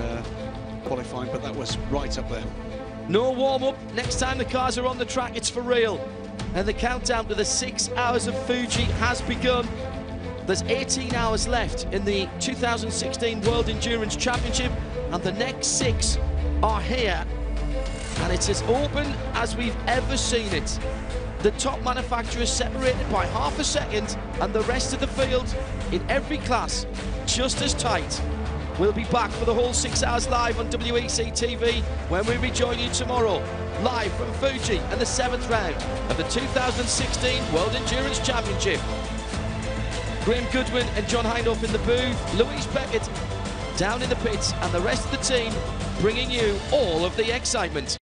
Uh, was right up there. No warm-up. Next time the cars are on the track, it's for real. And the countdown to the six hours of Fuji has begun. There's 18 hours left in the 2016 World Endurance Championship, and the next six are here. And it's as open as we've ever seen it. The top manufacturers separated by half a second, and the rest of the field in every class just as tight. We'll be back for the whole six hours live on WEC TV when we rejoin you tomorrow, live from Fuji and the seventh round of the 2016 World Endurance Championship. Graham Goodwin and John Hindhaugh in the booth, Louise Beckett down in the pits, and the rest of the team bringing you all of the excitement.